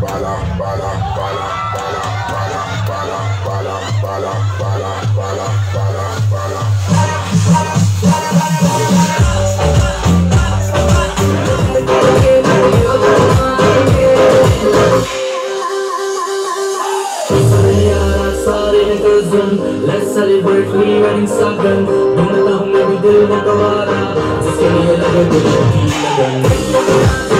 Bala, bala, bala, bala, bala, bala, bala, bala, bala, Let's celebrate me when Instagram. Don't let the home be I'm gonna go to.